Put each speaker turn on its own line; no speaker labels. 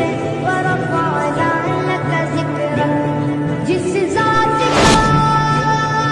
What a